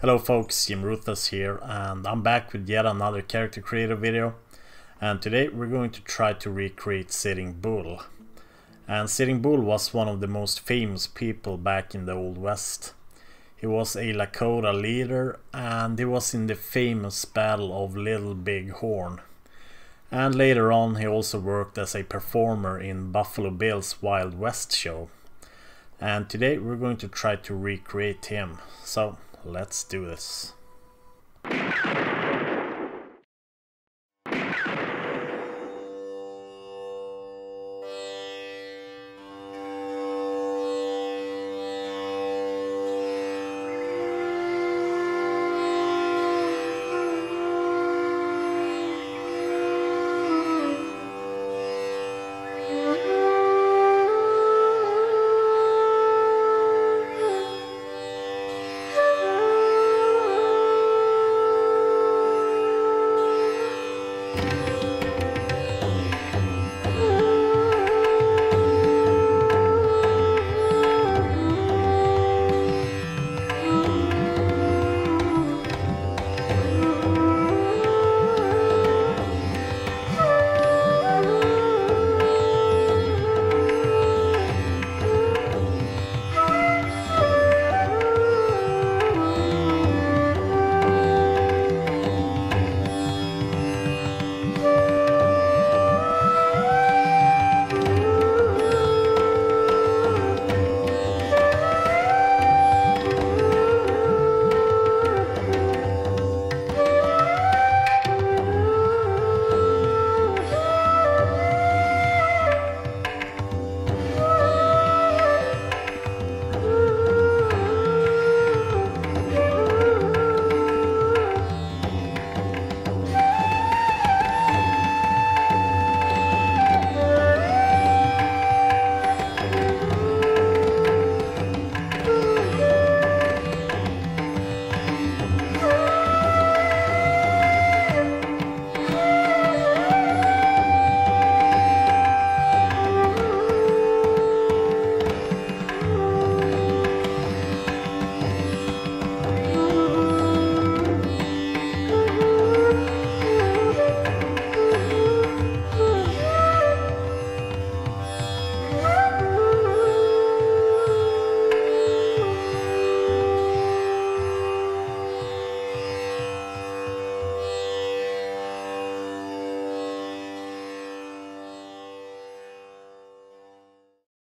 Hello folks, Jim Ruthless here and I'm back with yet another character creator video and today we're going to try to recreate Sitting Bull. And Sitting Bull was one of the most famous people back in the Old West. He was a Lakota leader and he was in the famous Battle of Little Big Horn. And later on he also worked as a performer in Buffalo Bill's Wild West show. And today we're going to try to recreate him. So Let's do this.